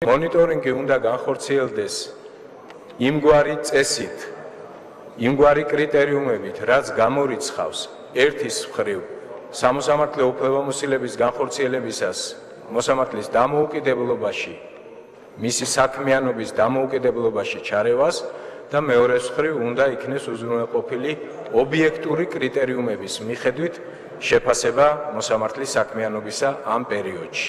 მონიტორინგი უნდა განხორციელდეს იმგვარი წესით, იმგვარი კრიტერიუმებით, რაც გამორიცხავს ერთის მხრივ სამოსამართლე უფლებამოსილების განხორციელებისას მოსამართლის დამოუკიდებლობაში, მისი საქმიანობის დამოუკიდებლობაში ჩარევას და მეორეს მხრივ უნდა იქნეს უზრუნველყოფილი ობიექტური კრიტერიუმების მიხედვით შეფასება მოსამართლის საქმიანობისა ამ პერიოდში.